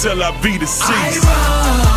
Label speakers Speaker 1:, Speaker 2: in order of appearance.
Speaker 1: till I be
Speaker 2: I
Speaker 1: deceased.